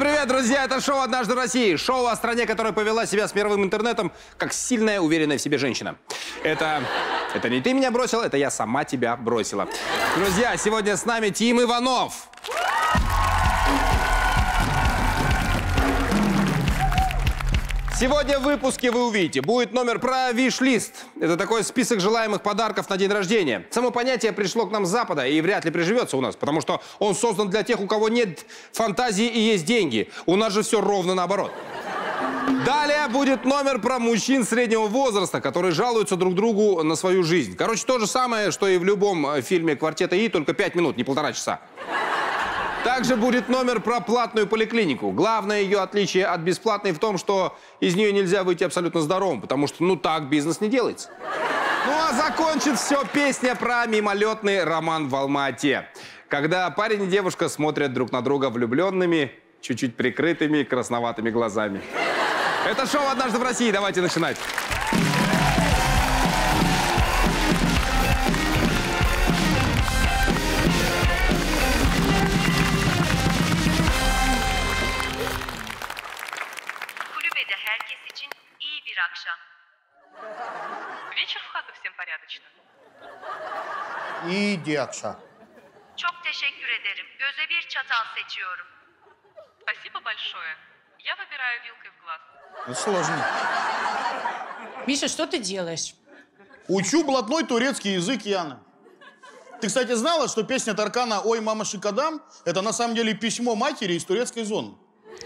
Привет, друзья! Это шоу «Однажды в России». Шоу о стране, которая повела себя с мировым интернетом как сильная, уверенная в себе женщина. Это... Это не ты меня бросил, это я сама тебя бросила. Друзья, сегодня с нами Тим Иванов. Сегодня в выпуске вы увидите, будет номер про виш-лист. Это такой список желаемых подарков на день рождения. Само понятие пришло к нам с Запада и вряд ли приживется у нас, потому что он создан для тех, у кого нет фантазии и есть деньги. У нас же все ровно наоборот. Далее будет номер про мужчин среднего возраста, которые жалуются друг другу на свою жизнь. Короче, то же самое, что и в любом э, фильме «Квартета И», только 5 минут, не полтора часа. Также будет номер про платную поликлинику. Главное ее отличие от бесплатной в том, что из нее нельзя выйти абсолютно здоровым, потому что, ну, так бизнес не делается. Ну, а закончит все песня про мимолетный роман в Алма-Ате. Когда парень и девушка смотрят друг на друга влюбленными, чуть-чуть прикрытыми красноватыми глазами. Это шоу «Однажды в России». Давайте начинать. Вечер в хату всем порядочно. İyi akşam. Çok teşekkür ederim. Göze bir çatal seçiyorum. Спасибо большое. Я выбираю вилкой в глаз. Это сложно. Миша, что ты делаешь? Учу блатной турецкий язык, Яна. Ты, кстати, знала, что песня Таркана «Ой, мама Шикадам» это на самом деле письмо матери из турецкой зоны?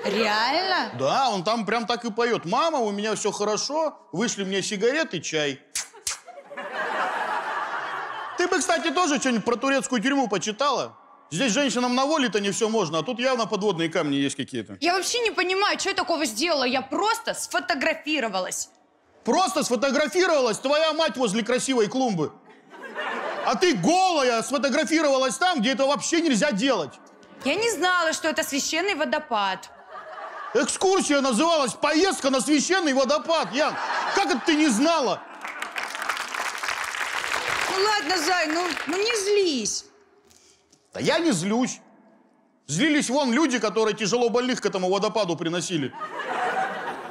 Реально? Да, он там прям так и поет. «Мама, у меня все хорошо, вышли мне сигареты, чай». Ты бы, кстати, тоже что-нибудь про турецкую тюрьму почитала? Здесь женщинам на воле-то не все можно, а тут явно подводные камни есть какие-то. Я вообще не понимаю, что я такого сделала. Я просто сфотографировалась. Просто сфотографировалась твоя мать возле красивой клумбы. А ты голая сфотографировалась там, где это вообще нельзя делать. Я не знала, что это священный водопад. Экскурсия называлась «Поездка на священный водопад». Ян, как это ты не знала? Ну ладно, Зай, ну, ну не злись. Да я не злюсь. Злились вон люди, которые тяжело больных к этому водопаду приносили.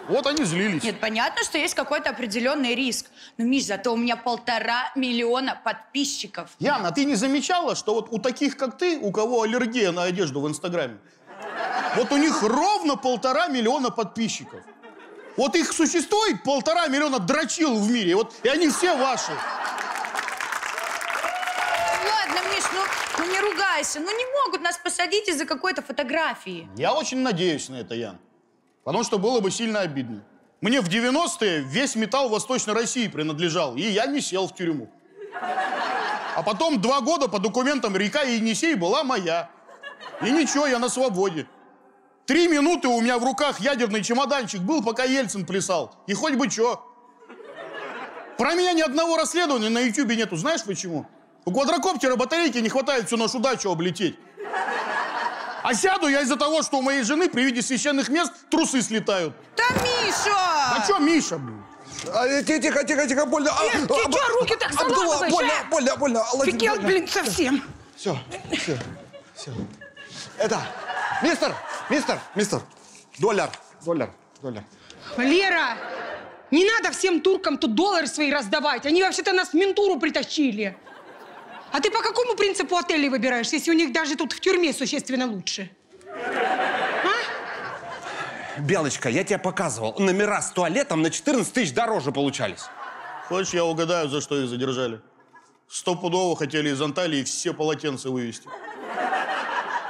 Вот они злились. Нет, понятно, что есть какой-то определенный риск. Но, Миш, зато у меня полтора миллиона подписчиков. Яна, ты не замечала, что вот у таких, как ты, у кого аллергия на одежду в Инстаграме, вот у них ровно полтора миллиона подписчиков. Вот их существует полтора миллиона дрочил в мире, вот, и они все ваши. Ладно, Миш, ну, не ругайся. Ну не могут нас посадить из-за какой-то фотографии. Я очень надеюсь на это, Ян. Потому что было бы сильно обидно. Мне в 90-е весь металл Восточной России принадлежал, и я не сел в тюрьму. А потом два года по документам река Енисей была моя. И ничего, я на свободе. Три минуты у меня в руках ядерный чемоданчик был, пока Ельцин плясал. И хоть бы чё. Про меня ни одного расследования на Ютубе нету. Знаешь почему? У квадрокоптера батарейки не хватает всю нашу дачу облететь. А сяду я из-за того, что у моей жены при виде священных мест трусы слетают. Да, Миша! А чё, Миша, блин? А, э, ти- Тихо, тихо, тихо, больно. А, Э, ты а, чё руки так Абдулла, заламываешь, больно, а? больно, больно. Больно. блин, совсем. Все, все, все. Это, мистер, мистер, мистер, доллар, доллар, доллар. Лера, не надо всем туркам тут доллары свои раздавать. Они вообще-то нас в ментуру притащили. А ты по какому принципу отели выбираешь, если у них даже тут в тюрьме существенно лучше? Белочка, я тебе показывал. Номера с туалетом на 14 тысяч дороже получались. Хочешь, я угадаю, за что их задержали? Стопудово хотели из Анталии все полотенца вывезти.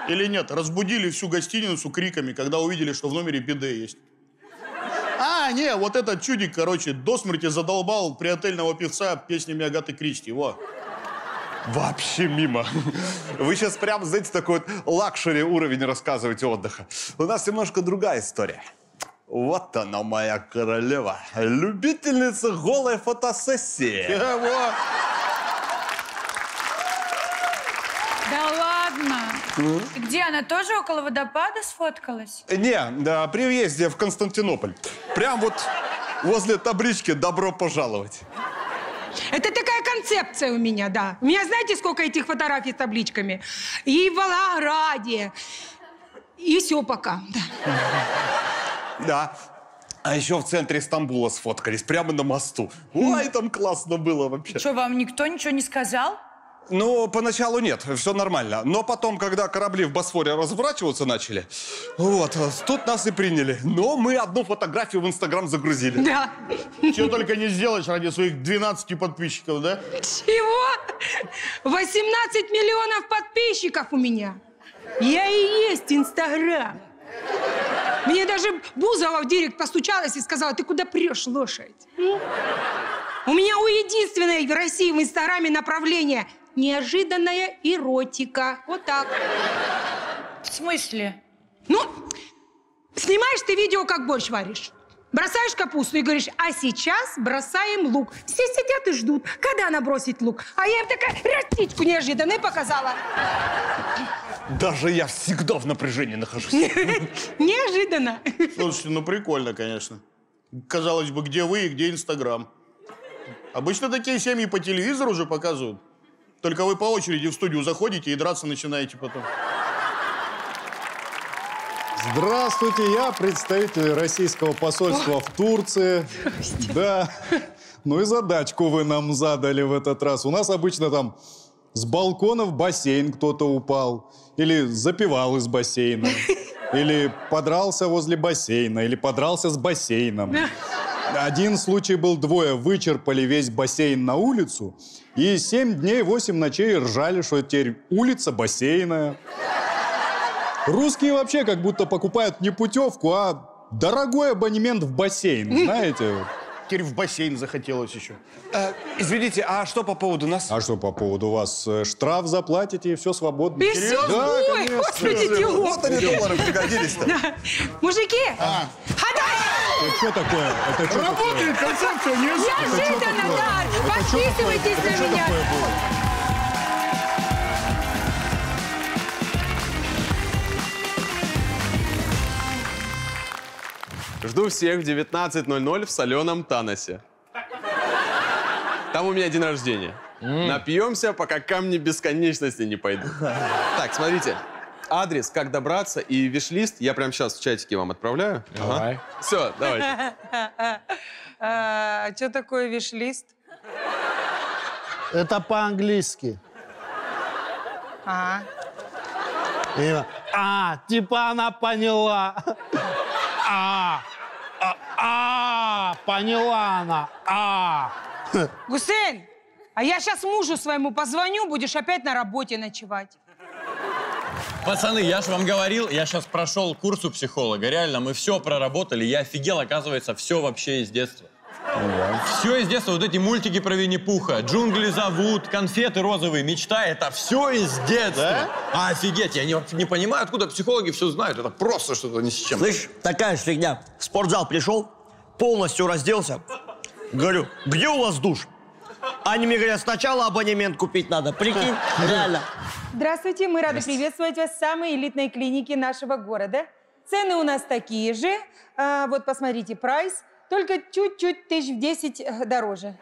Или нет, разбудили всю гостиницу криками, когда увидели, что в номере биде есть. А, не, вот этот чудик, короче, до смерти задолбал приотельного певца песнями Агаты Кристи. Во. Вообще мимо. Вы сейчас прям, знаете, такой вот luxury уровень рассказываете отдыха. У нас немножко другая история. Вот она, моя королева. Любительница голой фотосессии. Во. Да ладно. Где она тоже около водопада сфоткалась? Не, да, при въезде в Константинополь. Прям вот возле таблички «Добро пожаловать». Это такая концепция у меня, да. У меня знаете, сколько этих фотографий с табличками? И в Волгограде, И все пока. Да. Да. А еще в центре Стамбула сфоткались, прямо на мосту. Ой, там классно было вообще. Что, вам никто ничего не сказал? Ну, поначалу нет, все нормально. Но потом, когда корабли в Босфоре разворачиваться начали, вот, тут нас и приняли. Но мы одну фотографию в Инстаграм загрузили. Да. Чего только не сделаешь ради своих 12 подписчиков, да? Чего? 18 миллионов подписчиков у меня. Я и есть Инстаграм. Мне даже Бузова в директ постучалась и сказала, ты куда прешь, лошадь? У меня у единственной в России в Инстаграме направление неожиданная эротика. Вот так. В смысле? Ну, снимаешь ты видео, как борщ варишь. Бросаешь капусту и говоришь, а сейчас бросаем лук. Все сидят и ждут, когда она бросит лук. А я им такая раз птичку неожиданно и показала. Даже я всегда в напряжении нахожусь. Неожиданно. Слушайте, ну прикольно, конечно. Казалось бы, где вы и где Инстаграм? Обычно такие семьи по телевизору уже показывают. Только вы по очереди в студию заходите и драться начинаете потом. Здравствуйте, я представитель российского посольства в Турции. Да. Ну и задачку вы нам задали в этот раз. У нас обычно там с балкона в бассейн кто-то упал. Или запивал из бассейна. Или подрался возле бассейна. Или подрался с бассейном. Один случай был двое. Вычерпали весь бассейн на улицу. И семь дней, восемь ночей ржали, что теперь улица бассейная. Русские вообще как будто покупают не путевку, а дорогой абонемент в бассейн, знаете? Теперь в бассейн захотелось еще. Э, извините, а что по поводу нас? А что по поводу вас? Э, Штраф заплатите и все свободно. И все, Да, ой, конечно. господи. Вот они доллары пригодились-то. Мужики, А, ходай! Это что такое? Это что такое? работает концепция, не Неожиданно, да! Подписывайтесь Это на что меня! такое было? Жду всех в 19.00 в соленом Таносе. Там у меня день рождения. Напьемся, пока камни бесконечности не пойдут. Так, смотрите. Адрес, как добраться и виш-лист я прямо сейчас в чатике вам отправляю. Давай. Все, давайте. А что такое виш-лист? Это по-английски. А, А, типа она поняла. А, а, а, поняла она. А. Гусейн, а я сейчас мужу своему позвоню, будешь опять на работе ночевать. Пацаны, я же вам говорил, я сейчас прошел курс у психолога. Реально, мы все проработали. Я офигел, оказывается, все вообще из детства. Все из детства. Вот эти мультики про Винни-Пуха. Джунгли зовут, конфеты розовые, мечта. Это все из детства. А, офигеть, я не, не понимаю, откуда психологи все знают. Это просто что-то ни с чем. Слышь, такая ж фигня. В спортзал пришел, полностью разделся. Говорю, где у вас душ? Они мне говорят, сначала абонемент купить надо. Прикинь, реально. Здравствуйте, мы рады приветствовать вас в самой элитной клинике нашего города. Цены у нас такие же. А, вот посмотрите, прайс. Только чуть-чуть тысяч в 10 э, дороже.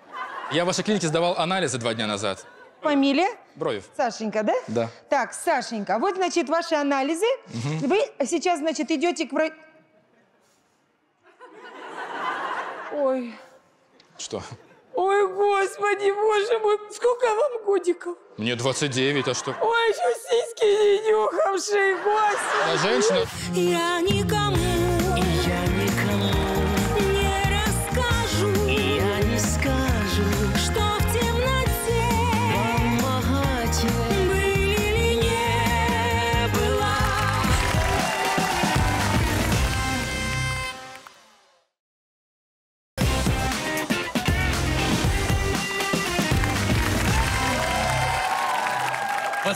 Я в вашей клинике сдавал анализы два дня назад. Фамилия? Броев. Сашенька, да? Да. Так, Сашенька, вот, значит, ваши анализы. Вы сейчас, значит, идете к врачу... Ой, Что? Ой, господи, боже мой, сколько вам годиков? Мне 29, а что? Ой, еще сиськи не нюхавшие, господи. А женщина... Я никому,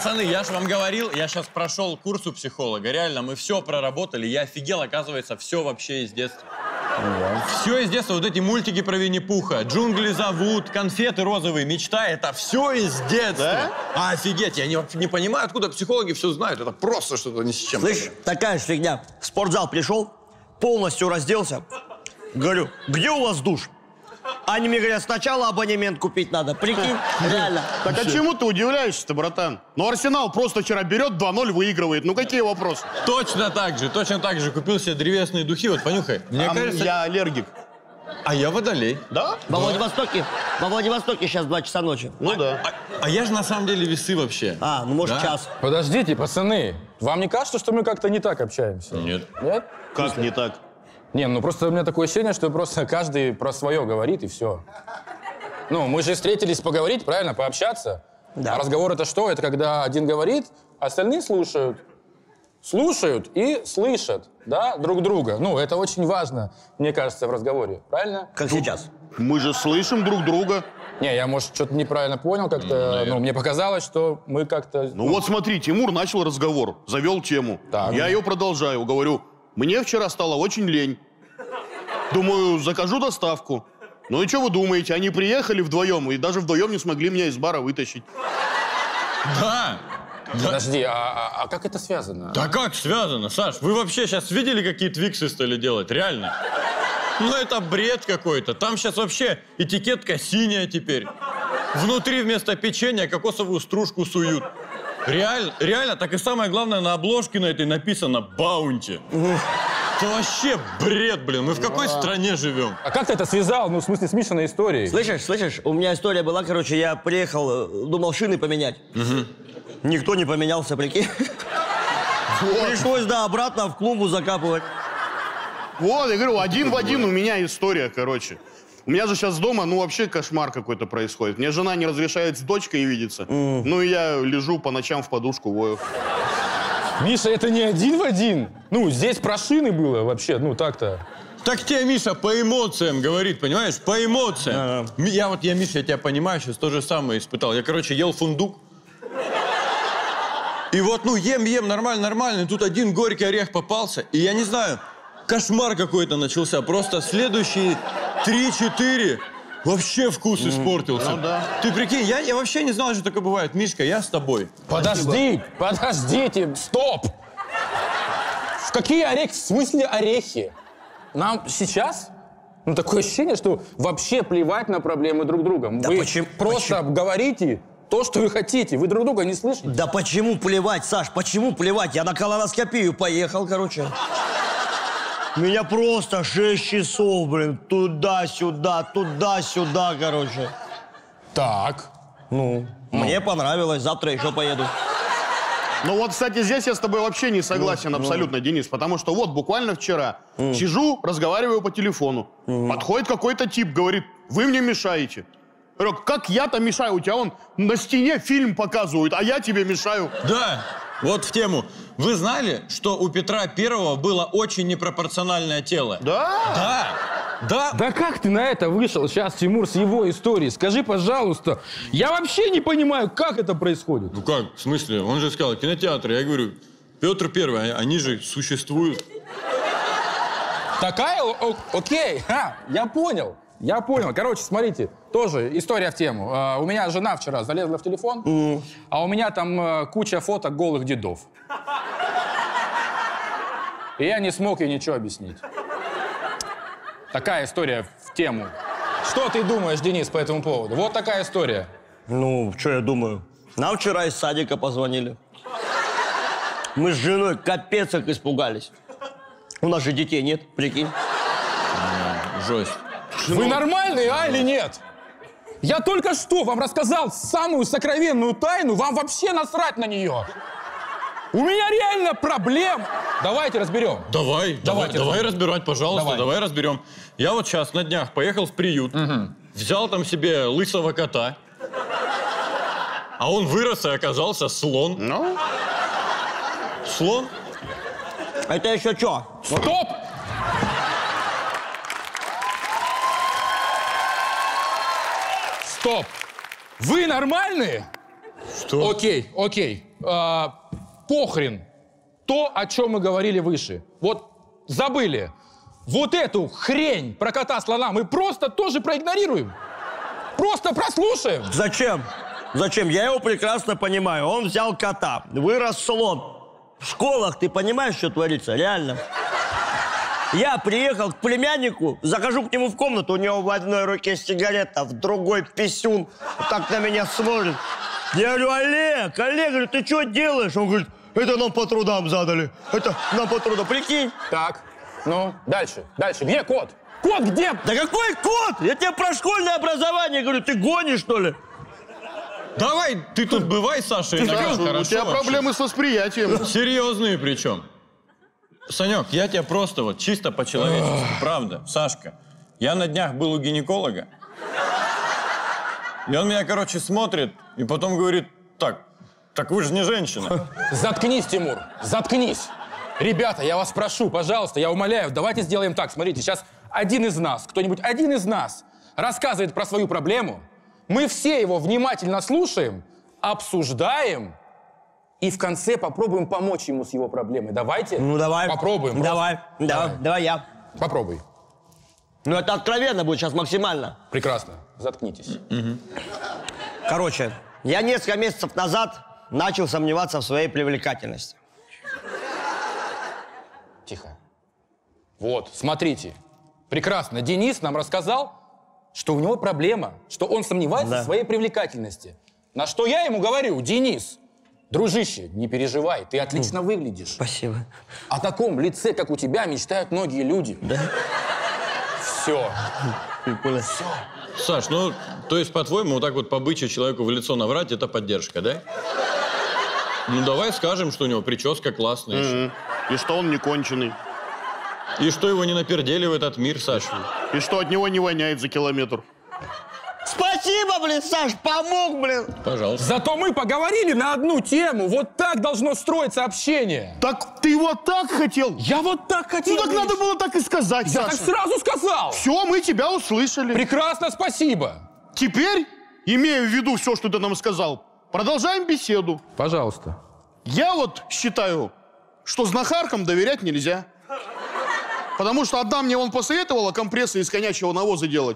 Пацаны, я же вам говорил, я сейчас прошел курс у психолога. Реально, мы все проработали. Я офигел, оказывается, все вообще из детства. Все из детства. Вот эти мультики про Винни-Пуха. Джунгли зовут, конфеты розовые, мечта. Это все из детства. А, офигеть, я не, не понимаю, откуда психологи все знают. Это просто что-то ни с чем. Слышь, такая ж фигня. В спортзал пришел, полностью разделся. Говорю, где у вас душ? Они мне говорят, сначала абонемент купить надо. Прикинь, реально. Так а чему ты удивляешься-то, братан? Ну, Арсенал просто вчера берет 2-0, выигрывает. Ну, какие вопросы? Точно так же, точно так же. Купил себе древесные духи, вот понюхай. Мне А кажется... я аллергик. А я водолей. Да? Во Владивостоке, во Владивостоке сейчас 2 часа ночи. Ну да. А, а я же на самом деле весы вообще. А, ну может Да? час. Подождите, пацаны, вам не кажется, что мы как-то не так общаемся? Нет. Нет? Как не так? Не, ну просто у меня такое ощущение, что просто каждый про свое говорит и все. Ну, мы же встретились поговорить, правильно, пообщаться. Да. А разговор это что? Это когда один говорит, остальные слушают. Слушают и слышат, да, друг друга. Ну, это очень важно, мне кажется, в разговоре, правильно? Как сейчас. Мы же слышим друг друга. Не, я, может, что-то неправильно понял как-то. Ну, мне показалось, что мы как-то... Ну вот смотри, Тимур начал разговор, завел тему. Так. Я ее продолжаю, говорю, мне вчера стало очень лень. Думаю, закажу доставку. Ну и что вы думаете, они приехали вдвоем и даже вдвоем не смогли меня из бара вытащить. Да. Подожди, а, а- а как это связано? Да как связано, Саш? Вы вообще сейчас видели, какие твиксы стали делать? Реально? Ну это бред какой-то. Там сейчас вообще этикетка синяя теперь. Внутри вместо печенья кокосовую стружку суют. Реально, реально, так и самое главное, на обложке на этой написано «Баунти». Это вообще бред, блин. Мы в какой стране живем? А как ты это связал? Ну, в смысле, с Мишиной историей? Слышишь, слышишь, у меня история была, короче, я приехал, э, думал шины поменять. Никто не поменялся, прикинь. Пришлось, да, обратно в клумбу закапывать. Вот, я говорю, один в один у меня история, короче. У меня же сейчас дома, ну, вообще кошмар какой-то происходит. Мне жена не разрешает с дочкой видеться. Ну, и я лежу по ночам в подушку вою. Миша, это не один в один. Ну, здесь про шины было вообще, ну так-то. Так тебе Миша по эмоциям говорит, понимаешь? По эмоциям. Ми- Я вот, я, Миша, я тебя понимаю, сейчас то же самое испытал. Я, короче, ел фундук. И вот, ну, ем-ем, нормально, нормально. И тут один горький орех попался. И я не знаю, кошмар какой-то начался. Просто следующие три-четыре вообще вкус испортился. Ну да. Ты прикинь, я, я вообще не знал, что такое бывает. Мишка, я с тобой. Подожди, подождите, стоп! В какие орехи? В смысле орехи? Нам сейчас? Ну, такое ощущение, что вообще плевать на проблемы друг друга. Да вы почему- просто говорите то, что вы хотите. Вы друг друга не слышите. Да почему плевать, Саш, почему плевать? Я на колоноскопию поехал, короче. Меня просто 6 часов, блин, туда-сюда, туда-сюда, короче. Так. Ну, мне понравилось, завтра еще поеду. Ну вот, кстати, здесь я с тобой вообще не согласен абсолютно, Денис, потому что вот буквально вчера сижу, разговариваю по телефону, подходит какой-то тип, говорит, вы мне мешаете. Я говорю, как я-то мешаю? У тебя он на стене фильм показывают, а я тебе мешаю. Да, вот в тему. Вы знали, что у Петра Первого было очень непропорциональное тело? Да? Да. Да. Да как ты на это вышел сейчас, Тимур, с его историей? Скажи, пожалуйста. Я вообще не понимаю, как это происходит. Ну как, в смысле? Он же сказал, кинотеатр. Я говорю, Петр Первый, а- они же существуют. Такая? О- о- окей, ха, я понял. Я понял. Короче, смотрите, тоже история в тему. А, у меня жена вчера залезла в телефон, а у меня там э, куча фоток голых дедов. И я не смог ей ничего объяснить. Такая история в тему. Что ты думаешь, Денис, по этому поводу? Вот такая история. Ну, что я думаю? Нам вчера из садика позвонили. Мы с женой капец как испугались. У нас же детей нет, прикинь. Жесть. Вы нормальные, а, или нет? Я только что вам рассказал самую сокровенную тайну, вам вообще насрать на нее. У меня реально проблем. Давайте разберем. Давай, давай, Давайте давай разберем. разбирать, пожалуйста, Давай. давай. разберем. Я вот сейчас на днях поехал в приют, взял там себе лысого кота, а он вырос и оказался слон. Ну? Слон? Это еще что? Стоп! Стоп! Вы нормальные? Что? Окей, окей. А, похрен. То, о чем мы говорили выше. Вот забыли. Вот эту хрень про кота-слона мы просто тоже проигнорируем. Просто прослушаем. Зачем? Зачем? Я его прекрасно понимаю. Он взял кота, вырос слон. В школах ты понимаешь, что творится? Реально. Я приехал к племяннику, захожу к нему в комнату, у него в одной руке сигарета, в другой писюн. Вот Так на меня смотрит. Я говорю, Олег, Олег, говорю, ты что делаешь? Он говорит, это нам по трудам задали. Это нам по трудам. Прикинь. Так, ну, дальше, дальше. Где кот? Кот где? Да какой кот? Я тебе про школьное образование говорю, ты гонишь, что ли? Давай, ты тут бывай, Саша, иногда Саша, у хорошо тебя вообще. проблемы с восприятием. Серьезные причем. Санек, я тебя просто вот чисто по-человечески, правда. Сашка, я на днях был у гинеколога. И он меня, короче, смотрит и потом говорит, так, так вы же не женщина. Заткнись, Тимур, заткнись. Ребята, я вас прошу, пожалуйста, я умоляю, давайте сделаем так. Смотрите, сейчас один из нас, кто-нибудь один из нас рассказывает про свою проблему. Мы все его внимательно слушаем, обсуждаем и в конце попробуем помочь ему с его проблемой. Давайте? Ну, давай. Попробуем. Давай, просто. давай, давай я. Попробуй. Ну, это откровенно будет сейчас максимально. Прекрасно. Заткнитесь. Короче, я несколько месяцев назад начал сомневаться в своей привлекательности. Тихо. Вот, смотрите. Прекрасно. Денис нам рассказал, что у него проблема, что он сомневается Да. в своей привлекательности. На что я ему говорю, Денис, дружище, не переживай, ты отлично выглядишь. Спасибо. О таком лице, как у тебя, мечтают многие люди. Да? Все. Саш, ну, то есть, по-твоему, вот так вот по-бычьи человеку в лицо наврать, это поддержка, да? Ну, давай скажем, что у него прическа классная. еще. И что он не конченый. И что его не наперделивает от мир, Саша. И что от него не воняет за километр. Спасибо, блин, Саш, помог, блин. Пожалуйста. Зато мы поговорили на одну тему. Вот так должно строиться общение. Так ты вот так хотел? Я вот так хотел. Ну так надо было так и сказать, Я так Саша. сразу сказал. Все, мы тебя услышали. Прекрасно, спасибо. Теперь, имея в виду все, что ты нам сказал, продолжаем беседу. Пожалуйста. Я вот считаю, что знахаркам доверять нельзя. Потому что одна мне он посоветовала компрессы из конячьего навоза делать.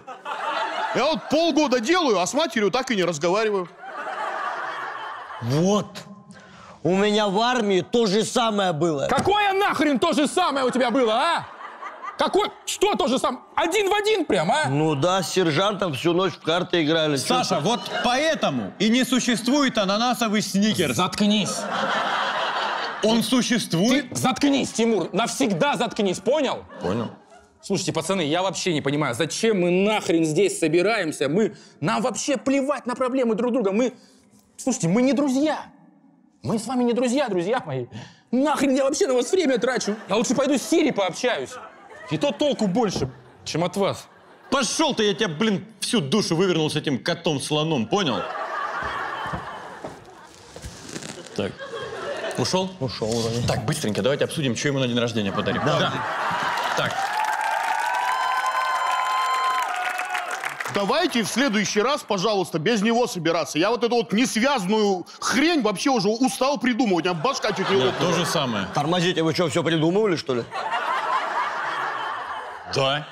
Я вот полгода делаю, а с матерью так и не разговариваю. Вот. У меня в армии то же самое было. Какое нахрен то же самое у тебя было, а? Какой? Что то же самое? Один в один прям, а? Ну да, с сержантом всю ночь в карты играли. Чё Саша, ты? вот поэтому и не существует ананасовый сникерс. Заткнись. Он существует? Ты заткнись, Тимур. Навсегда заткнись, понял? Понял. Слушайте, пацаны, я вообще не понимаю, зачем мы нахрен здесь собираемся? Мы, нам вообще плевать на проблемы друг друга. Мы, слушайте, мы не друзья. Мы с вами не друзья, друзья мои. Нахрен я вообще на вас время трачу? Я лучше пойду с Сири пообщаюсь. И то толку больше, чем от вас. Пошел ты, я тебя, блин, всю душу вывернул с этим котом-слоном, понял? Так. Ушел? Ушел вроде. Так, быстренько, давайте обсудим, что ему на день рождения подарим. Да. Так, Давайте в следующий раз, пожалуйста, без него собираться. Я вот эту вот несвязную хрень вообще уже устал придумывать. У меня башка чуть не да, лопнула. то же самое. Тормозите, вы что, все придумывали, что ли? Да.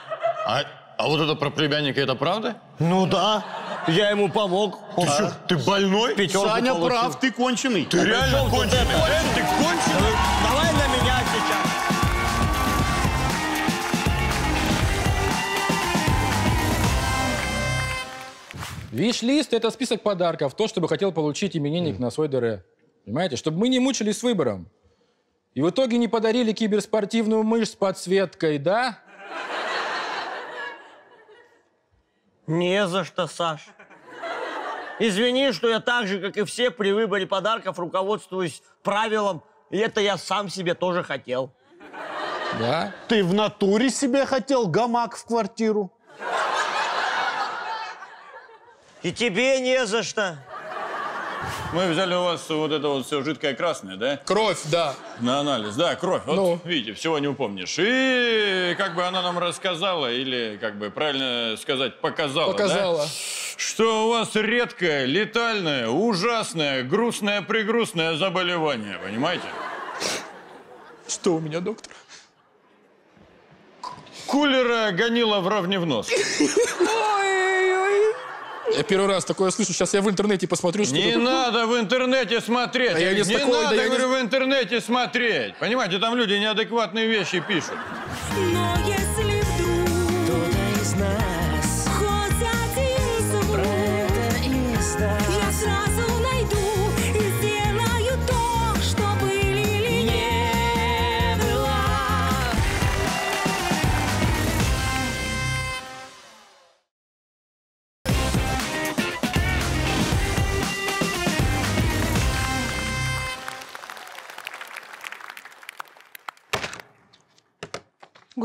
А, а вот это про племянника, это правда? Ну да. Я ему помог. Ты что, ты больной? Пятерку Саня получил. прав, ты конченый. Ты реально конченый. Э, Ты конченый. Давай на меня сейчас. Виш-лист – это список подарков, то, что бы хотел получить именинник на свой ДР. Понимаете? Чтобы мы не мучились с выбором. И в итоге не подарили киберспортивную мышь с подсветкой, да? Не за что, Саш. Извини, что я так же, как и все, при выборе подарков руководствуюсь правилом, и это я сам себе тоже хотел. Да. Ты в натуре себе хотел гамак в квартиру? И тебе не за что. Мы взяли у вас вот это вот все жидкое красное, да? Кровь, да. На анализ, да, кровь. Вот Ну. видите, всего не упомнишь. И как бы она нам рассказала, или, как бы правильно сказать, показала, да? Показала. что у вас редкое, летальное, ужасное, грустное-пригрустное заболевание, понимаете? Что у меня, доктор? Кулера гонила в равне в нос. Я первый раз такое слышу. Сейчас я в интернете посмотрю, что Не надо в интернете смотреть. А я не с не такой, да надо, я не говорю, с- в интернете смотреть. Понимаете, там люди неадекватные вещи пишут. Но если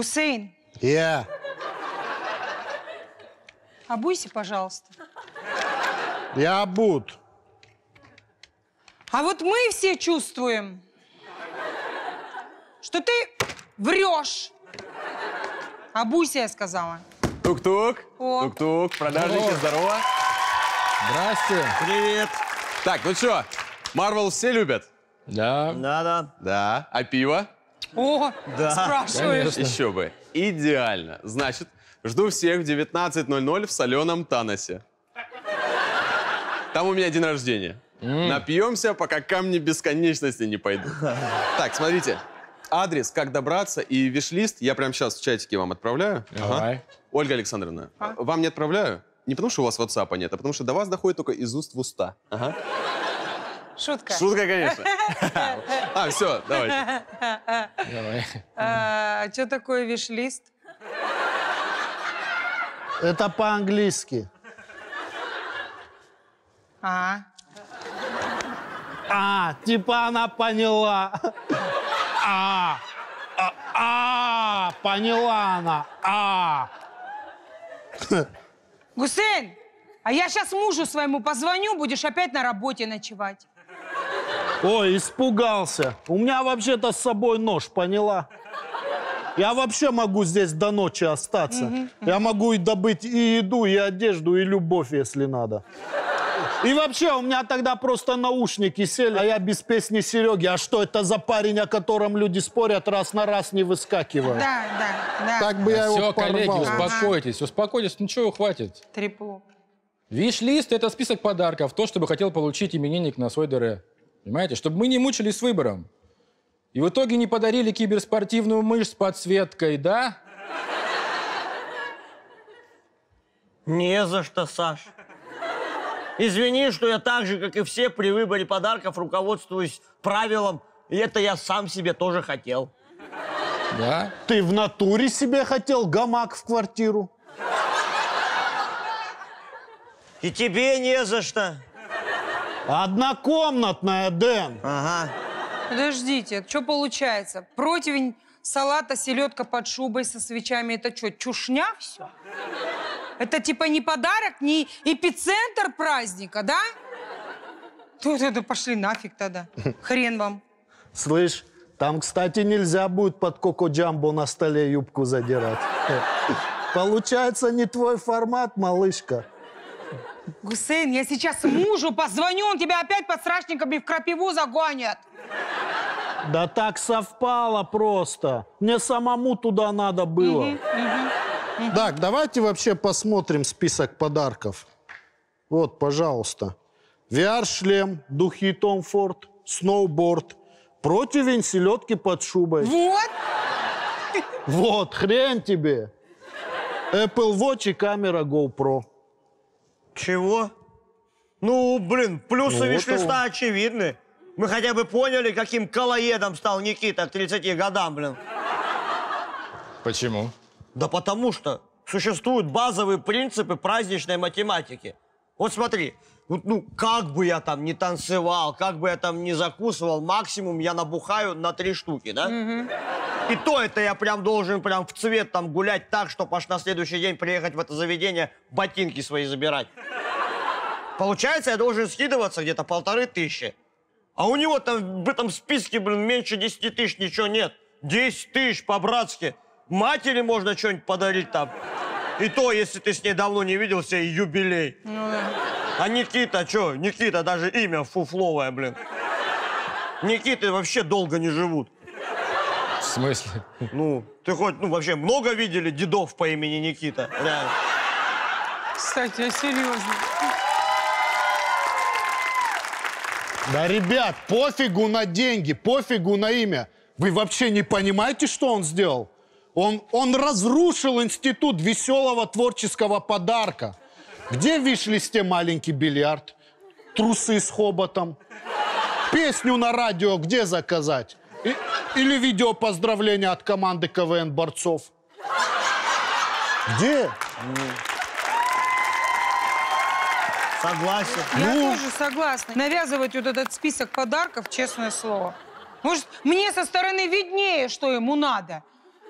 Гусейн, Я. обуйся, пожалуйста. Я буд. А вот мы все чувствуем, что ты врешь. Обуйся, я сказала. Тук-тук. Тук-тук. Продажники, О. здорово. Здрасте. Привет. Так, ну что, Марвел все любят? Да. Да-да. Да. А пиво? О, Да. спрашиваешь. Еще бы. Идеально. Значит, жду всех в 19.00 в соленом Таносе. Там у меня день рождения. Напьемся, пока камни бесконечности не пойдут. Так, смотрите. Адрес, как добраться и виш-лист я прямо сейчас в чатике вам отправляю. Давай. Ольга Александровна, вам не отправляю? Не потому, что у вас WhatsApp нет, а потому, что до вас доходит только из уст в уста. Ага. Шутка. Шутка, конечно. А, все, давайте. Давай. А, что такое виш-лист? Это по-английски. А, А, типа она поняла. А, а, а, поняла она. А. Гусейн, а я сейчас мужу своему позвоню, будешь опять на работе ночевать. Ой, испугался. У меня вообще-то с собой нож, поняла? Я вообще могу здесь до ночи остаться. Я могу и добыть и еду, и одежду, и любовь, если надо. И вообще, у меня тогда просто наушники сели, а я без песни Сереги. А что это за парень, о котором люди спорят, раз на раз не выскакивает? Да, да, да. Так бы я Все, его коллеги, порвал. успокойтесь, успокойтесь, ничего, хватит. Трепло. Виш-лист – это список подарков, то, что бы хотел получить именинник на свой ДР. Понимаете? Чтобы мы не мучились с выбором. И в итоге не подарили киберспортивную мышь с подсветкой, да? Не за что, Саш. Извини, что я так же, как и все при выборе подарков, руководствуюсь правилом, и это я сам себе тоже хотел. Да? Ты в натуре себе хотел гамак в квартиру? И тебе не за что. Однокомнатная, Дэн. Ага. Подождите, что получается? Противень, салата, селедка под шубой со свечами. Это что, чушня все? Это типа не подарок, не эпицентр праздника, да? Тут это пошли нафиг тогда. Хрен вам. Слышь, там, кстати, нельзя будет под Коко Джамбо на столе юбку задирать. Получается, не твой формат, малышка. Гусейн, я сейчас мужу позвоню, он тебя опять под страшниками в крапиву загонит. Да так совпало просто. Мне самому туда надо было. Так, давайте вообще посмотрим список подарков. Вот, пожалуйста. VR-шлем, духи Том Форд, сноуборд, противень селедки под шубой. Вот. Вот, хрен тебе. Apple Watch и камера GoPro. Чего? Ну, блин, плюсы Ну, виш-листа вот очевидны. Мы хотя бы поняли, каким колоедом стал Никита к 30 годам, блин. Почему? Да потому что существуют базовые принципы праздничной математики. Вот смотри, вот, ну как бы я там не танцевал, как бы я там не закусывал, максимум я набухаю на три штуки, да? И то это я прям должен прям в цвет там гулять так, чтобы аж на следующий день приехать в это заведение, ботинки свои забирать. Получается, я должен скидываться где-то полторы тысячи. А у него там в этом списке, блин, меньше 10 тысяч ничего нет. 10 тысяч по-братски. Матери можно что-нибудь подарить там. И то, если ты с ней давно не виделся, и юбилей. А Никита, что? Никита даже имя фуфловое, блин. Никиты вообще долго не живут. В смысле? Ну, ты хоть, ну, вообще много видели дедов по имени Никита? Реально. Кстати, а серьезно. Да, ребят, пофигу на деньги, пофигу на имя. Вы вообще не понимаете, что он сделал? Он, он разрушил институт веселого творческого подарка. Где в виш-листе маленький бильярд? Трусы с хоботом? Песню на радио где заказать? И- или видео поздравления от команды КВН борцов? Где? Согласен. Я Ну? тоже согласна. Навязывать вот этот список подарков, честное слово. Может, мне со стороны виднее, что ему надо.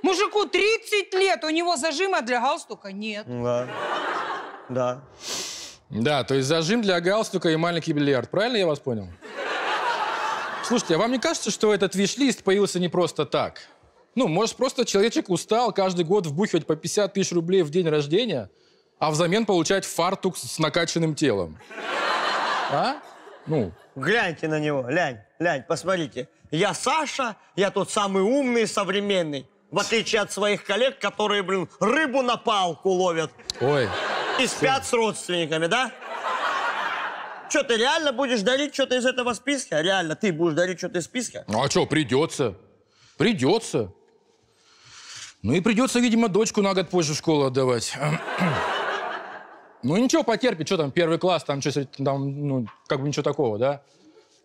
Мужику 30 лет, у него зажима для галстука нет. Да. Да. Да, то есть зажим для галстука и маленький бильярд. Правильно я вас понял? Слушайте, а вам не кажется, что этот виш-лист появился не просто так? Ну, может, просто человечек устал каждый год вбухивать по 50 тысяч рублей в день рождения, а взамен получать фартук с накачанным телом. А? Ну, Гляньте на него, глянь, глянь, посмотрите. Я Саша, я тот самый умный, современный. В отличие от своих коллег, которые, блин, рыбу на палку ловят ой. и спят с родственниками, да? Что, ты реально будешь дарить что-то из этого списка? Реально, ты будешь дарить что-то из списка? Ну а что, придется. Придется. Ну и придется, видимо, дочку на год позже в школу отдавать. Ну ничего, потерпит, что там, первый класс, там, что, там, ну, как бы ничего такого, да?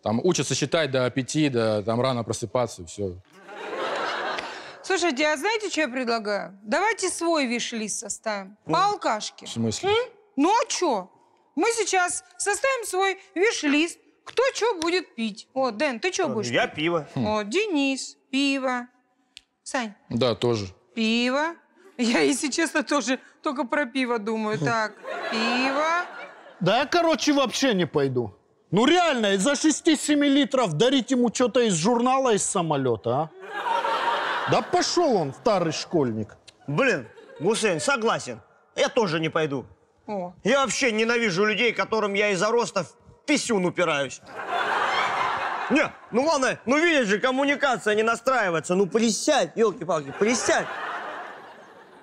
Там учатся считать до пяти, да, там рано просыпаться, все. Слушайте, а знаете, что я предлагаю? Давайте свой виш-лист составим. По алкашке. В смысле? М? Ну а что? Мы сейчас составим свой виш-лист. Кто что будет пить? О, Дэн, ты что будешь Я пить? пиво. О, Денис, пиво. Сань, Да, тоже. пиво. Я, если честно, тоже только про пиво думаю. Так, пиво. Да я, короче, вообще не пойду. Ну реально, из-за 6-7 литров дарить ему что-то из журнала, из самолета, а? Да пошел он, старый школьник. Блин, Гусейн, согласен. Я тоже не пойду. О, Я вообще ненавижу людей, которым я из-за роста в писюн упираюсь. Не, ну ладно, ну видишь же, коммуникация не настраивается. Ну присядь, елки-палки, присядь.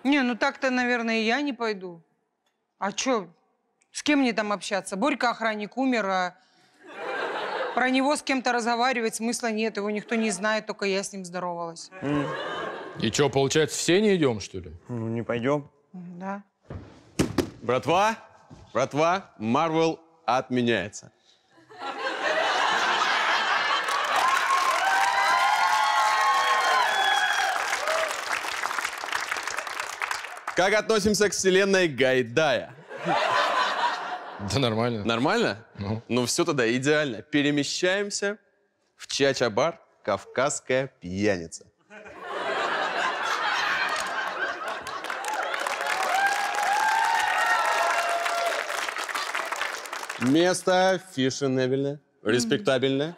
Не, ну так-то, наверное, и я не пойду. А чё? С кем мне там общаться? Борька охранник умер, а про него с кем-то разговаривать смысла нет. Его никто не знает, только я с ним здоровалась. И что, получается, все не идем, что ли? Ну, не пойдем. Да. Братва, братва, Марвел отменяется. Как относимся к вселенной Гайдая? Да нормально. Нормально? Ну. Ну все тогда идеально. Перемещаемся в Чача-бар «Кавказская пьяница». Место фешенебельное, респектабельное.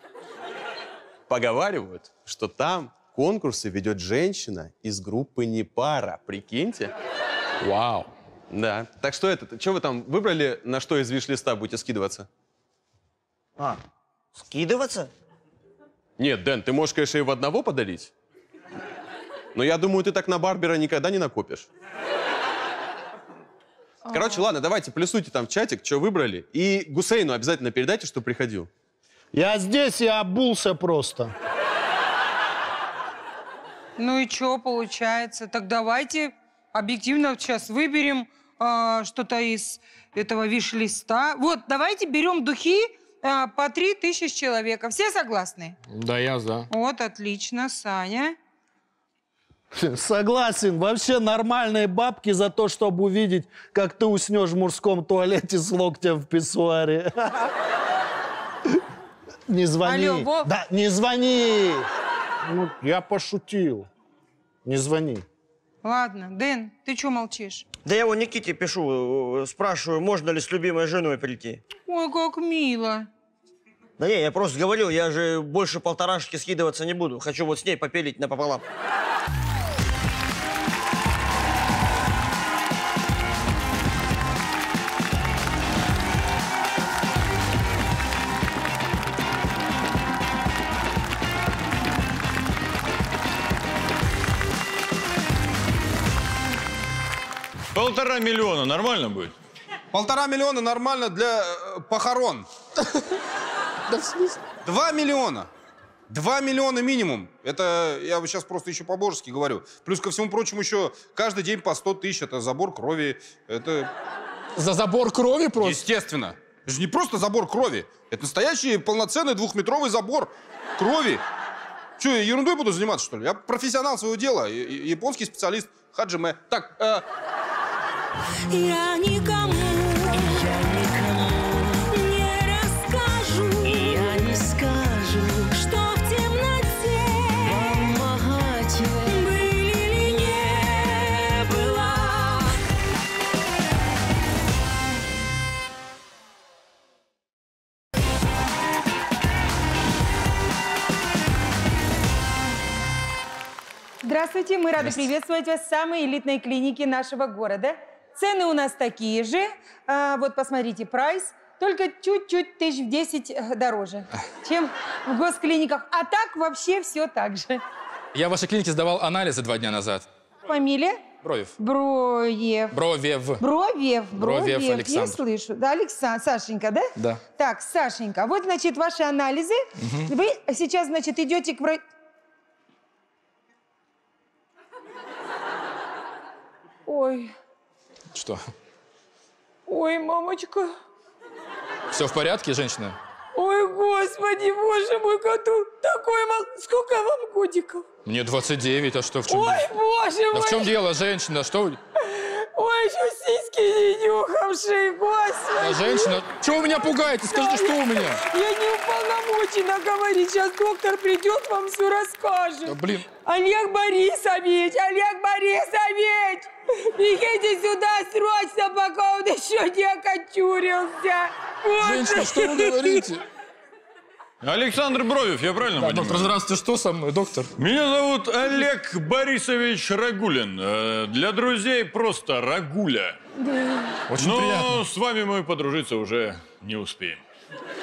Поговаривают, что там конкурсы ведет женщина из группы «Непара». Прикиньте. Вау. Да. Так что это, что вы там выбрали, на что из виш-листа будете скидываться? А, скидываться? Нет, Дэн, ты можешь, конечно, и в одного подарить. Но я думаю, ты так на Барбера никогда не накопишь. Короче, ладно, давайте плюсуйте там в чатик, что выбрали. И Гусейну обязательно передайте, что приходил. Я здесь, я обулся просто. Ну и что получается? Так давайте объективно сейчас выберем а, что-то из этого виш-листа. Вот, давайте берем духи а, по три тысячи человека. Все согласны? Да, я за. Вот, отлично, Саня. Согласен, вообще нормальные бабки за то, чтобы увидеть, как ты уснешь в мужском туалете с локтем в писсуаре. Не звони. Алло, Вов. Да, не звони. Ну, я пошутил. Не звони. Ладно, Дэн, ты что молчишь? Да я его Никите пишу, э, спрашиваю, можно ли с любимой женой прийти. Ой, как мило. Да не, я просто говорил, я же больше полторашки скидываться не буду. Хочу вот с ней попилить напополам. Полтора миллиона нормально будет? Полтора миллиона нормально для э, похорон. Да в смысле? Два миллиона. 2 миллиона минимум. Это я сейчас просто еще по-божески говорю. Плюс ко всему прочему еще каждый день по 100 тысяч. Это забор крови. Это... За забор крови просто? Естественно. Это же не просто забор крови. Это настоящий полноценный двухметровый забор крови. Че, я ерундой буду заниматься, что ли? Я профессионал своего дела. я- Японский специалист. Хаджиме. Так, э, Я никому, не расскажу, я не скажу, что в темноте в Алмагате были ли не была. Здравствуйте, мы рады приветствовать вас в самой элитной клинике нашего города. Цены у нас такие же. А, вот посмотрите, прайс. Только чуть-чуть тысяч в 10 э, дороже, чем в госклиниках. А так вообще все так же. Я в вашей клинике сдавал анализы два дня назад. Фамилия? Бровев. Броев. Бровев. Бровев, Бровев Александр. слышу. Да, Александр, Сашенька, да? Да. Так, Сашенька, вот, значит, ваши анализы. Мгм. Вы сейчас, значит, идете к врачу. Ой, Что? ой, мамочка. Все в порядке, женщина? Ой, господи, боже мой, коту. Такой мал... Сколько вам годиков? Мне 29, а что в чем? Ой, боже Да мой. в чем дело, женщина? Что? Ой, еще сиськи не нюхавшие, господи. А женщина? Чего вы меня пугаете? Скажите, что у меня? Я не уполномочена говорить. Сейчас доктор придет, вам все расскажет. Да, блин. Олег Борисович, Олег Борисович, бегите сюда срочно, пока он еще не окочурился. Женщина, что вы говорите? Александр Бровев, я правильно Да, понимаю? доктор, здравствуйте, что со мной, доктор? Меня зовут Олег Борисович Рагулин. Э, Для друзей просто Рагуля. Очень Но приятно. с вами мы подружиться уже не успеем.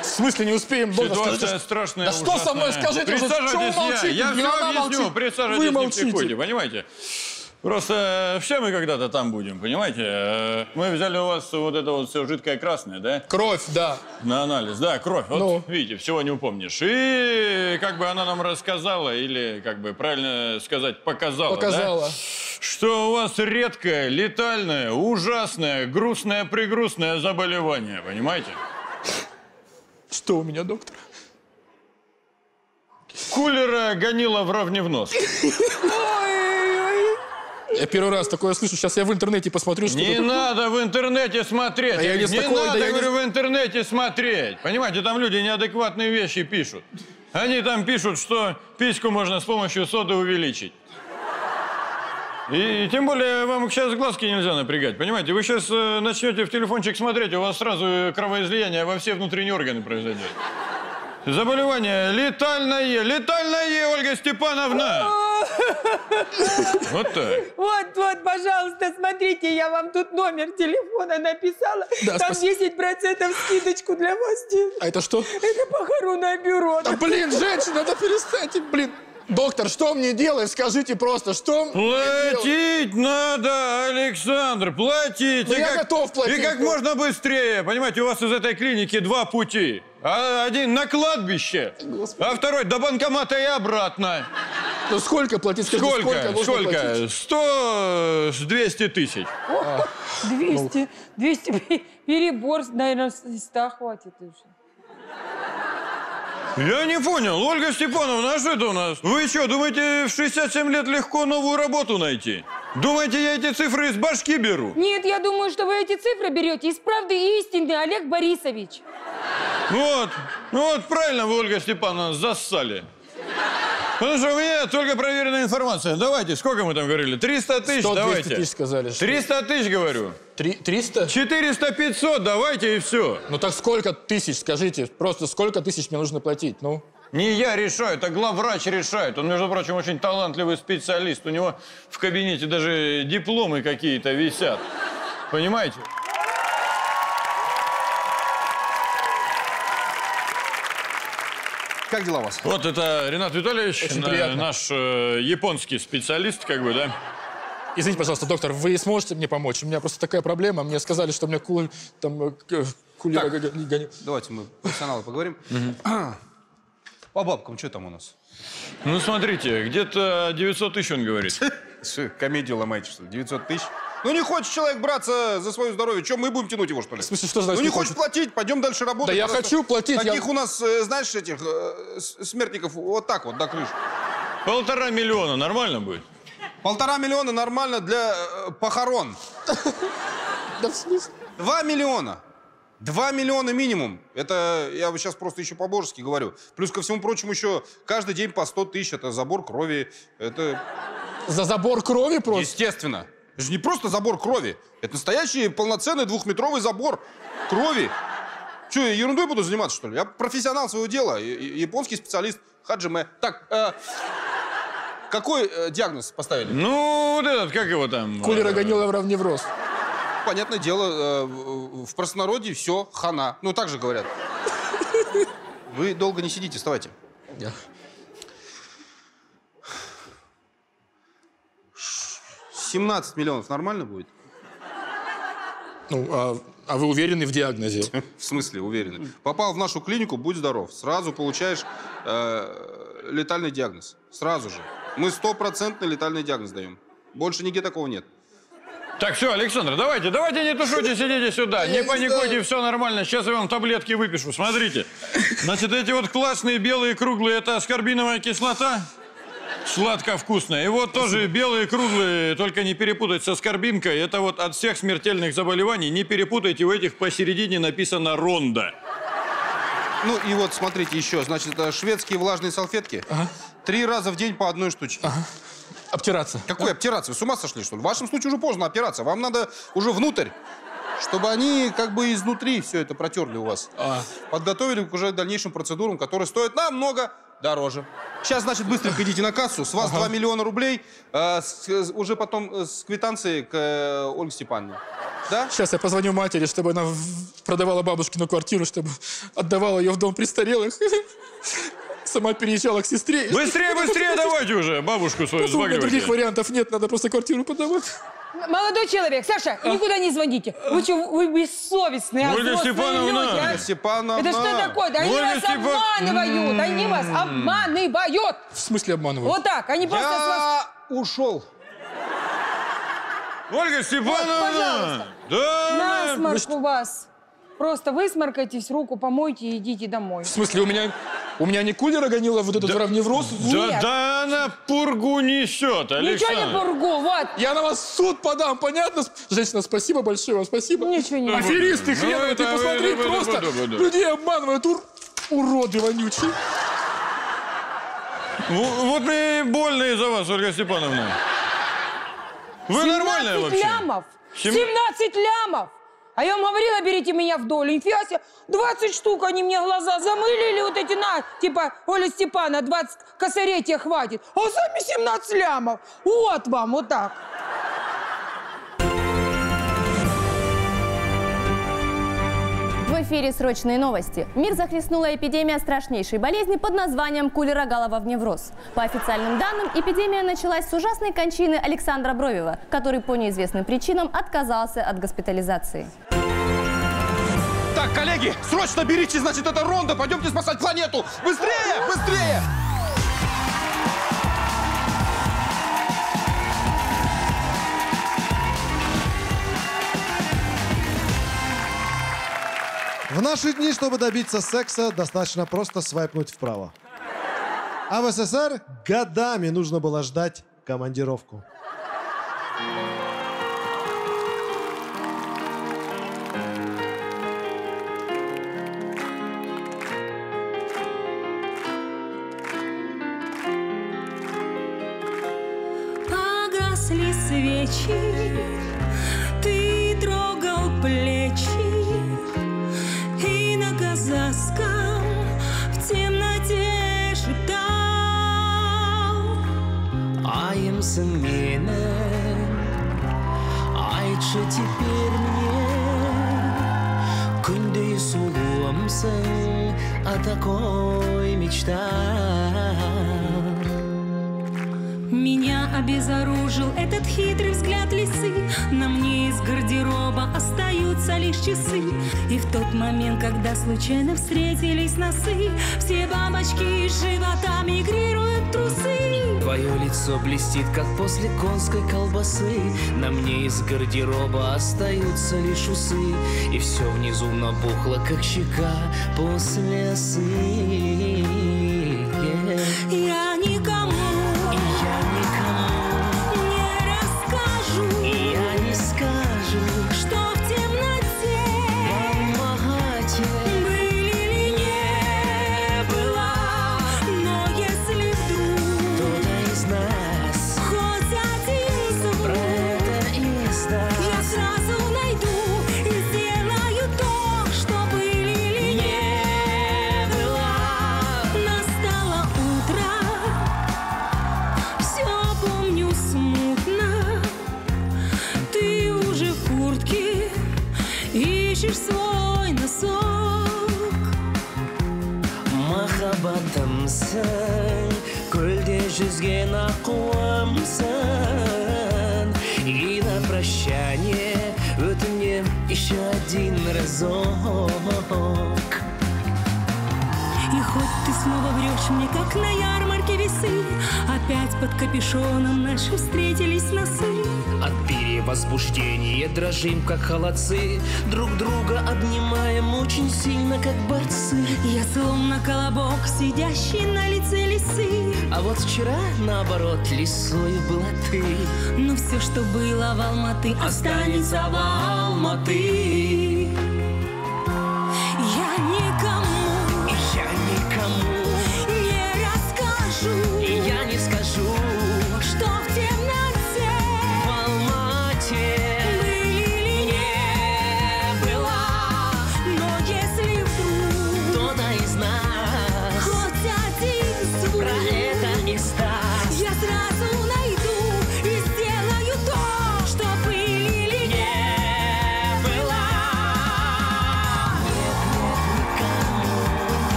В смысле не успеем, доктор? Ситуация Скажите, страшная, Да что со мной? ужасная. Скажите уже, что вы молчите? я, я Не все объясню, молчит. присаживайтесь, Вы не молчите. психуйте, понимаете? Просто все мы когда-то там будем, понимаете? Э, Мы взяли у вас вот это вот все жидкое красное, да? Кровь, да. На анализ, да, кровь. Вот, Ну? видите, всего не упомнишь. И как бы она нам рассказала, или, как бы правильно сказать, показала, да? Показала. что у вас редкое, летальное, ужасное, грустное-прегрустное заболевание, понимаете? Что у меня, доктор? Кулера гонила в равне в нос. Я первый раз такое слышу. Сейчас я в интернете посмотрю, что Не тут- надо в интернете смотреть. Да я не не такой- да надо, я не говорю, с- в интернете смотреть. Понимаете, там люди неадекватные вещи пишут. Они там пишут, что письку можно с помощью соды увеличить. И тем более вам сейчас глазки нельзя напрягать, понимаете? Вы сейчас э, начнете в телефончик смотреть, у вас сразу кровоизлияние во все внутренние органы произойдет. Заболевание летальное, летальное, Ольга Степановна! Вот так. Вот, вот, пожалуйста, смотрите, я вам тут номер телефона написала. Да, Там спас- 10% скидочку для вас делают. А это что? Это похоронное бюро. Да блин, женщина, да перестаньте, блин. Доктор, что мне делать? Скажите просто, что? Платить надо, Александр, платить. Ну, И я как- готов платить, И как но- можно быстрее. Понимаете, у вас из этой клиники два пути. А Один на кладбище, а второй до банкомата и обратно. Ну сколько платить? Скажите, Сколько? Сколько? платить? Сто с 200 тысяч. А, 200, 200, пе- перебор, наверное, 100 хватит уже. Я не понял, Ольга Степановна, а что это у нас? Вы что, думаете, в 67 лет легко новую работу найти? Думаете, я эти цифры из башки беру? Нет, я думаю, что вы эти цифры берете из правды и истины, Олег Борисович. Вот, ну вот правильно вы, Ольга Степановна, зассали. Потому что у меня только проверенная информация. Давайте, сколько мы там говорили? 300 тысяч, 100, 200 давайте. тысяч сказали. что- 300 тысяч, говорю. Три- 300? 400, 500, давайте и все. Ну так сколько тысяч, скажите? Просто сколько тысяч мне нужно платить? Ну, Не я решаю, это главврач решает. Он, между прочим, очень талантливый специалист. У него в кабинете даже дипломы какие-то висят. Понимаете? как дела у вас? Вот это Ренат Витальевич, Очень на- приятно. наш э, японский специалист, как бы, да? извините, пожалуйста, доктор, вы сможете мне помочь? У меня просто такая проблема. Мне сказали, что мне куль... Там... э, к- Кулера Так. гоню. Давайте мы профессионалы поговорим. По бабкам, что там у нас? Ну, смотрите, где-то 900 тысяч он говорит. Что, комедию ломаете, что ли? 900 тысяч? Ну не хочет человек браться за свое здоровье. Чем мы будем тянуть его, что ли? В смысле, что значит Ну не не хочет платить, пойдем дальше работать. Да я Просто хочу платить, я- Таких у нас, э, знаешь, этих э, смертников вот так вот, до крыши. Полтора миллиона нормально будет? Полтора миллиона нормально для э, похорон. Да в смысле? Два миллиона. Два миллиона минимум. Это я сейчас просто еще по-божески говорю. Плюс ко всему прочему еще каждый день по 100 тысяч. Это забор крови. Это... За забор крови просто? Естественно. Это же не просто забор крови. Это настоящий полноценный двухметровый забор крови. Че, я ерундой буду заниматься, что ли? Я профессионал своего дела. Японский специалист. Хаджиме. Так, э, какой э, диагноз поставили? Ну, вот этот, как его там? Кулера гонила в равневроз. Понятное дело, э, в простонародье все хана. Ну, так же говорят. Вы долго не сидите, вставайте. 17 миллионов нормально будет? Ну, а, а вы уверены в диагнозе? В смысле уверены? Попал в нашу клинику, будь здоров. Сразу получаешь э, летальный диагноз. Сразу же. Мы стопроцентный летальный диагноз даем. Больше нигде такого нет. Так, все, Александр, давайте, давайте не тушуйте, сидите сюда. Не паникуйте, все нормально. Сейчас я вам таблетки выпишу. Смотрите. Значит, эти вот классные белые круглые, это аскорбиновая кислота. Сладко-вкусная. И вот тоже белые круглые, только не перепутать со скорбинкой. Это вот от всех смертельных заболеваний. Не перепутайте, у этих посередине написано ронда. Ну и вот, смотрите еще. Значит, это шведские влажные салфетки. Три раза в день по одной штучке. Обтираться. Какой обтираться? Вы с ума сошли, что ли? В вашем случае уже поздно обтираться. Вам надо уже внутрь, чтобы они как бы изнутри все это протерли у вас. Подготовили к уже дальнейшим процедурам, которые стоят намного дороже. Сейчас, значит, быстренько идите на кассу. С вас 2 миллиона рублей. э, с- с- уже потом э, с квитанцией к э, Ольге Степановне. Да? Сейчас я позвоню матери, чтобы она продавала бабушкину квартиру, чтобы отдавала ее в дом престарелых. Сама переезжала к сестре. Быстрее, быстрее давайте уже бабушку свою Просто у меня других вариантов нет, надо просто квартиру подавать. Молодой человек, Саша, никуда не звоните. Вы что, вы бессовестные, а Ольга взрослые Степановна. люди, а? Ольга Степановна. Это что такое? Да они Ольга вас Степан- обманывают, они вас обманывают. В смысле обманывают? Вот так, они просто с вас... Я ушел. Ольга Степановна! пожалуйста. Да, Насморк у вас. Просто высморкайтесь, руку помойте и идите домой. В смысле, у меня, у меня не кулера гонила вот этот равневроз? Да, да она пургу несет, Ничего не Александр. пургу, вот. Я на вас в суд подам, понятно? Женщина, спасибо большое вам, спасибо. Ничего не Аферисты Ну, хреновые, ты посмотри, просто людей обманывают, ур- уроды вонючие. Вот мне больно из-за вас, Ольга Степановна. Вы нормальная 17 вообще? лямов. Сем- 17 лямов. А я вам говорила, берите меня в долю. Нифига себе, 20 штук они мне глаза замылили, вот эти на, типа, Оля Степана, 20 косарей тебе хватит. А сами 17 лямов. Вот вам, вот так. В эфире срочные новости. Мир захлестнула эпидемия страшнейшей болезни под названием кулероголововневроз. По официальным данным, эпидемия началась с ужасной кончины Александра Бровева, который по неизвестным причинам отказался от госпитализации. Так, коллеги, срочно берите, значит, это Ронда. Пойдемте спасать планету. Быстрее, быстрее! В наши дни, чтобы добиться секса, достаточно просто свайпнуть вправо. А в СССР годами нужно было ждать командировку. Свечи, ты трогал плечи И на казахском в темноте шептал Ayımsın yine Ayça теперь мне? Күндей сұлуымсың О такой мечтал обезоружил этот хитрый взгляд лисы. На мне из гардероба остаются лишь часы. И в тот момент, когда случайно встретились носы, все бабочки из живота мигрируют трусы. Твое лицо блестит, как после конской колбасы На мне из гардероба остаются лишь усы И все внизу набухло, как щека после осы как холодцы Друг друга обнимаем очень сильно, как борцы Я словно колобок, сидящий на лице лисы. А вот вчера, наоборот, лисою была ты Но все, что было в Алматы, останется в Алматы.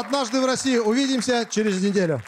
«Однажды в России». Увидимся через неделю.